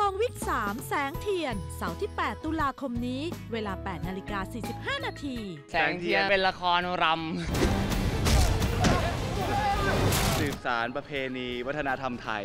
กองวิก3แสงเทียน เสาร์ที่ 8 ตุลาคมนี้ เวลา 8 นาฬิกา 45 นาที แสงเทียนเป็นละครรำ สืบสารประเพณีวัฒนธรรมไทย